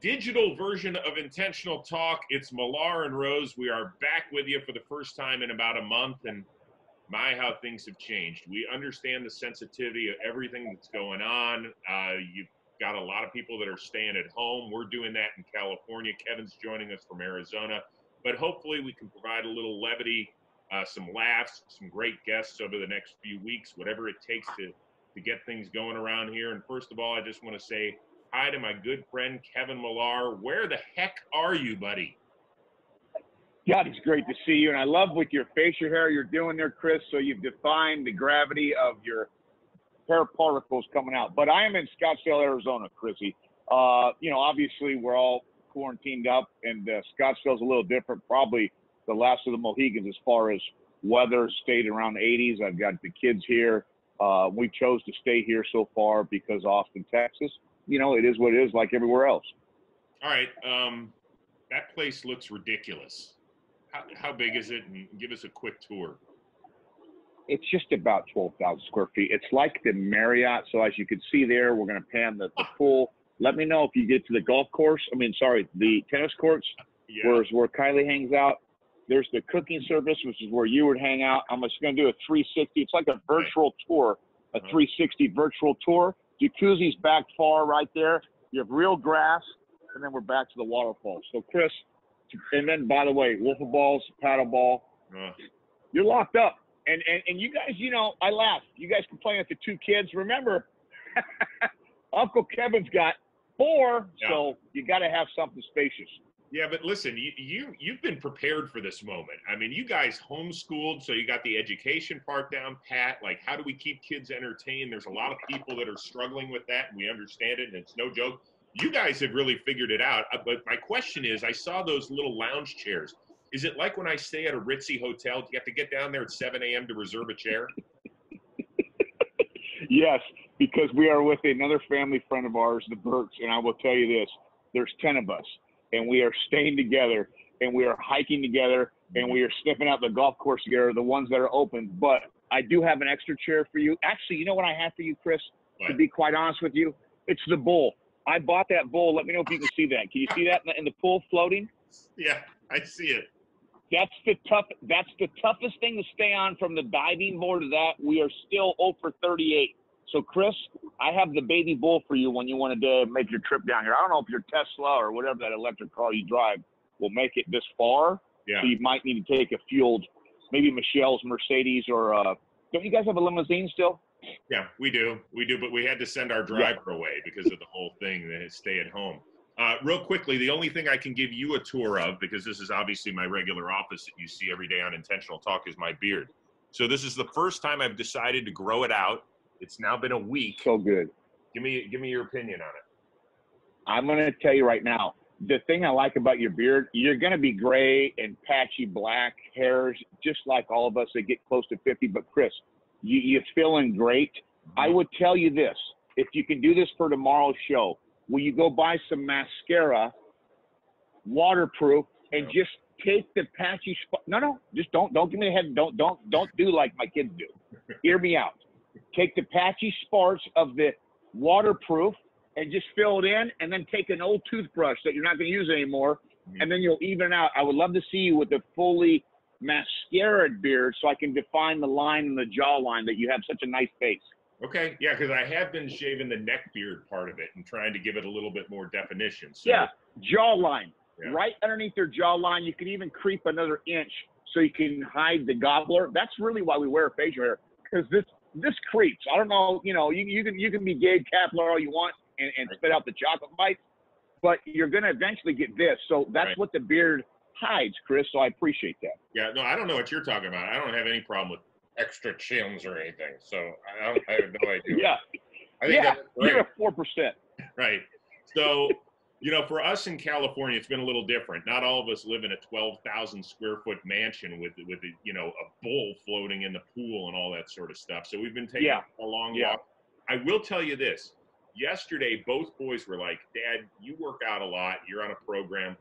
digital version of Intentional Talk. It's Millar and Rose. We are back with you for the first time in about a month, and my, how things have changed. We understand the sensitivity of everything that's going on. Uh, you've got a lot of people that are staying at home. We're doing that in California. Kevin's joining us from Arizona, but hopefully we can provide a little levity, uh, some laughs, some great guests over the next few weeks, whatever it takes to to get things going around here. And first of all, I just want to say hi to my good friend Kevin Millar. Where the heck are you, buddy? God, it's great to see you. And I love with your facial hair you're doing there, Chris. So you've defined the gravity of your hair particles coming out. But I am in Scottsdale, Arizona, Chrissy. Uh, you know, obviously we're all quarantined up, and uh, Scottsdale's a little different. Probably the last of the Mohicans as far as weather stayed around the 80s. I've got the kids here. Uh, we chose to stay here so far because Austin, Texas, you know, it is what it is, like everywhere else. All right. Um, that place looks ridiculous. How, how big is it? And give us a quick tour. It's just about 12,000 square feet. It's like the Marriott. So as you can see there, we're going to pan the, the pool. Let me know if you get to the golf course. I mean, sorry, the tennis courts, Yeah. where's where Kylie hangs out. There's the cooking service, which is where you would hang out. I'm just going to do a 360. It's like a virtual tour, a Uh-huh. 360 virtual tour. Jacuzzi's back far right there. You have real grass, and then we're back to the waterfall. So, Chris, and then by the way, wiffle balls, paddle ball, Uh, you're locked up. And, and and you guys, you know, I laugh. You guys complain at the two kids. Remember, Uncle Kevin's got four, Yeah. so you got to have something spacious. Yeah, but listen, you, you you've been prepared for this moment. I mean, you guys homeschooled, so you got the education part down pat. Like, how do we keep kids entertained? There's a lot of people that are struggling with that, and we understand it, and it's no joke. You guys have really figured it out. Uh, But my question is, I saw those little lounge chairs. Is it like when I stay at a ritzy hotel? Do you have to get down there at 7 a.m. to reserve a chair? Yes, because we are with another family friend of ours, the Burks, and I will tell you this: there's ten of us, and we are staying together, and we are hiking together, and we are sniffing out the golf course together, the ones that are open. But I do have an extra chair for you. Actually, you know what I have for you, Chris? To be quite honest with you, it's the bull. I bought that bull. Let me know if you can see that. Can you see that in the, in the pool floating? Yeah, I see it. That's the tough. That's the toughest thing to stay on from the diving board to that. We are still over 38. So, Chris, I have the baby bull for you when you want to make your trip down here. I don't know if your Tesla or whatever that electric car you drive will make it this far. Yeah. So you might need to take a fueled, maybe Michelle's Mercedes or uh, don't you guys have a limousine still? Yeah, we do. We do, but we had to send our driver away because of the whole thing that stay at home. Uh, real quickly, the only thing I can give you a tour of, because this is obviously my regular office that you see every day on Intentional Talk, is my beard. So this is the first time I've decided to grow it out. It's now been a week. So good. Give me give me your opinion on it. I'm going to tell you right now, the thing I like about your beard, you're going to be gray and patchy black hairs, just like all of us that get close to 50. But Chris, you, you're feeling great. I mm-hmm. would tell you this: if you can do this for tomorrow's show, will you go buy some mascara, waterproof, and just take the patchy spot? No, no, just don't don't give me a head. Don't don't don't do like my kids do. Hear me out. Take the patchy spots of the waterproof and just fill it in, and then take an old toothbrush that you're not going to use anymore, Mhm. and then you'll even out. I would love to see you with a fully mascara beard, so I can define the line and the jawline that you have such a nice face. Okay, yeah, because I have been shaving the neck beard part of it and trying to give it a little bit more definition. So, Yeah, jawline. Yeah. Right underneath your jawline, you can even creep another inch so you can hide the gobbler. That's really why we wear facial hair because this this creeps. I don't know, you know, you, you can you can be Gabe Kapler all you want and, and spit out the chocolate bites, but you're gonna eventually get this. So that's Right. what the beard hides, Chris. So I appreciate that. Yeah, no, I don't know what you're talking about. I don't have any problem with extra chins or anything. So I, don't, I have no idea. Yeah, I think yeah, you're a four percent. Right. So, you know, for us in California, it's been a little different. Not all of us live in a 12,000 square foot mansion with, with, the, you know, a bull floating in the pool and all that sort of stuff. So we've been taking Yeah. a long Yeah. walk. I will tell you this. Yesterday, both boys were like, Dad, you work out a lot. You're on a program.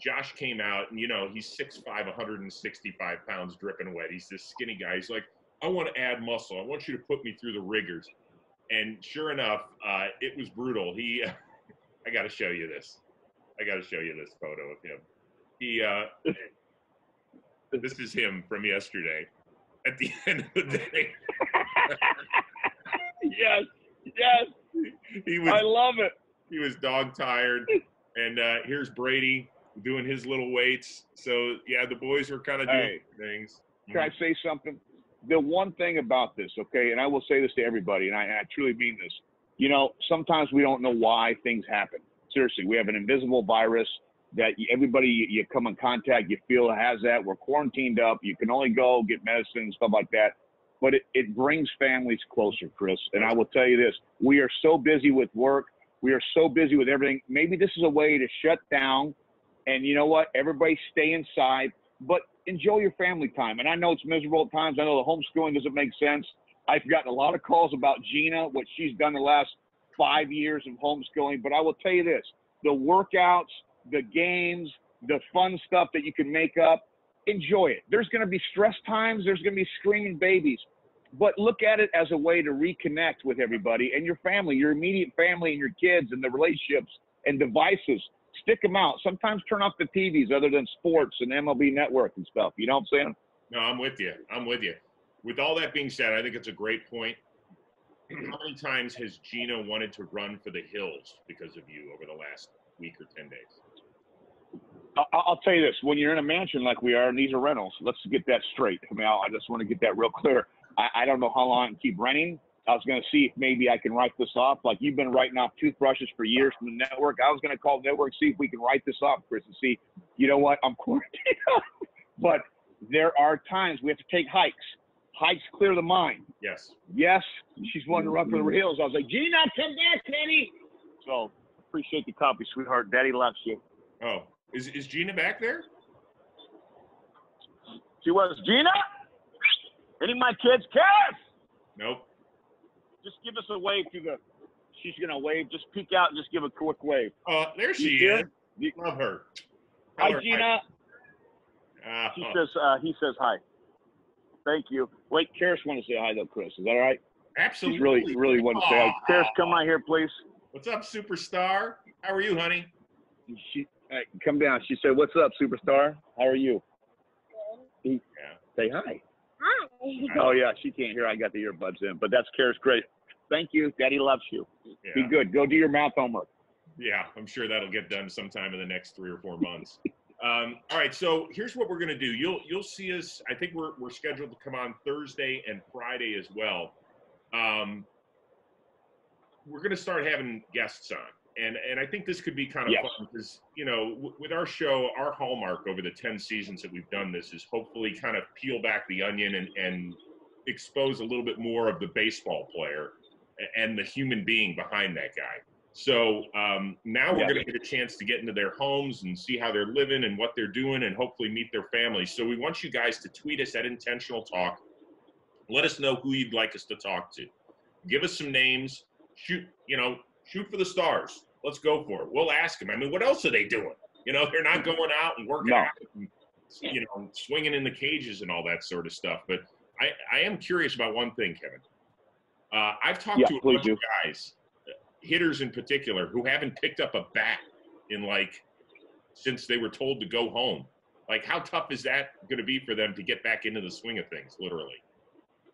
Josh came out and, you know, he's 6'5", 165 pounds dripping wet. He's this skinny guy. He's like, I want to add muscle. I want you to put me through the rigors. And sure enough, uh, it was brutal. He, I got to show you this. I got to show you this photo of him. He, uh, this is him from yesterday. At the end of the day, yes, yes, he was, I love it. he was dog tired, and uh, here's Brady doing his little weights. So yeah, the boys are kind of doing Hey. things. Can I say something? The one thing about this, okay, and I will say this to everybody, and I, and I truly mean this. You know, sometimes we don't know why things happen. Seriously, we have an invisible virus that everybody you, come in contact, you feel has that. We're quarantined up. You can only go get medicine and stuff like that. But it, it brings families closer, Chris. And I will tell you this: we are so busy with work. We are so busy with everything. Maybe this is a way to shut down. And you know what? Everybody stay inside, but enjoy your family time. And I know it's miserable at times. I know the homeschooling doesn't make sense. I've gotten a lot of calls about Jeana, what she's done the last five years of homeschooling. But I will tell you this the workouts, the games, the fun stuff that you can make up, enjoy it. There's going to be stress times, there's going to be screaming babies. But look at it as a way to reconnect with everybody and your family, your immediate family, and your kids, and the relationships and devices. Stick them out. Sometimes turn off the TVs other than sports and MLB Network and stuff. You know what I'm saying? No, I'm with you. I'm with you. With all that being said, I think it's a great point. How many times has Jeana wanted to run for the hills because of you over the last week or 10 days? I'll tell you this: when you're in a mansion like we are, and these are rentals, let's get that straight. I mean, I just want to get that real clear. I, I don't know how long I can keep renting. I was going to see if maybe I can write this off. Like you've been writing off toothbrushes for years from the network. I was going to call the network see if we can write this off, Chris, and see. You know what? I'm quarantined, but there are times we have to take hikes. Hikes clear the mind. Yes. Yes, she's wanting to run for the hills. I was like, Jeana, come back, Teddy. So appreciate the copy, sweetheart. Daddy loves you. Oh, is, is Jeana back there? She was Jeana. Any of my kids, Cass? Nope. Just give us a wave to the. She's gonna wave. Just peek out and just give a quick wave. Oh, there she You is. You- Love her. Hi, her Jeana. Uh, She says. Uh, he says hi. Thank you. Wait, Karis want to say hi though, Chris. Is that all right? absolutely. She's really, really wanting to say hi. Aw. Karis, come out here, please. What's up, superstar? How are you, honey? She hey, come down. She said, "What's up, superstar? How are you?" He- Yeah. Say hi. Hi. Oh yeah, she can't hear. I got the earbuds in, but that's Karis. Great. Thank you. Daddy loves you. Be good. Go do your math homework. Yeah, I'm sure that'll get done sometime in the next three or four months. Um, all right, so here's what we're gonna do. You'll you'll see us. I think we're we're scheduled to come on Thursday and Friday as well. Um, we're gonna start having guests on, and and I think this could be kind of Yes. fun because you know w- with our show, our hallmark over the ten seasons that we've done this is hopefully kind of peel back the onion and and expose a little bit more of the baseball player and the human being behind that guy. So um, now we're Yeah. going to get a chance to get into their homes and see how they're living and what they're doing, and hopefully meet their families. So we want you guys to tweet us at Intentional Talk. Let us know who you'd like us to talk to. Give us some names. Shoot, you know, shoot for the stars. Let's go for it. We'll ask them. I mean, what else are they doing? You know, they're not going out and working No. out, and, you know, swinging in the cages and all that sort of stuff. But I, I am curious about one thing, Kevin. Uh, I've talked Yeah, to a bunch of guys, hitters in particular, who haven't picked up a bat in like since they were told to go home. Like, how tough is that going to be for them to get back into the swing of things, literally?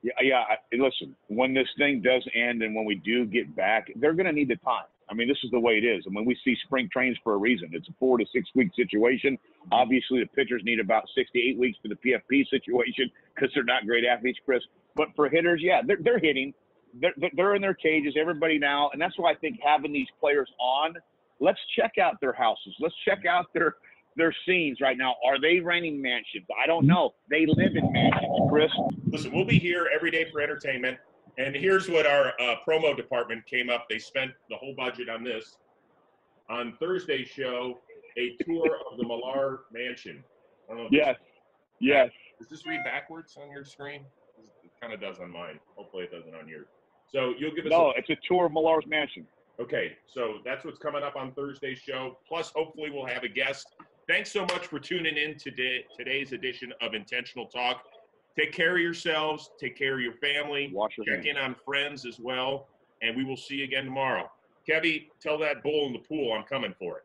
Yeah, yeah. Listen, when this thing does end and when we do get back, they're going to need the time. I mean, this is the way it is. I mean, we see spring trains for a reason. It's a four to six week situation. Obviously, the pitchers need about six to eight weeks for the PFP situation because they're not great athletes, Chris. But for hitters, yeah, they're, they're hitting. They're, they're in their cages, everybody now. And that's why I think having these players on, let's check out their houses. Let's check out their their scenes right now. Are they renting mansions? I don't know. They live in mansions, Chris. Listen, we'll be here every day for entertainment. And here's what our uh, promo department came up. They spent the whole budget on this. On Thursday's show, a tour of the Millar Mansion. I don't know if Yes. Yes. Does this read backwards on your screen? It kind of does on mine. Hopefully, it doesn't on yours. So you'll give us. No, it's a tour of Millar's mansion. Okay, so that's what's coming up on Thursday's show. Plus, hopefully, we'll have a guest. Thanks so much for tuning in today. Today's edition of Intentional Talk. Take care of yourselves. Take care of your family. Wash your Check hands. in on friends as well, and we will see you again tomorrow. Kevy, tell that bull in the pool I'm coming for it.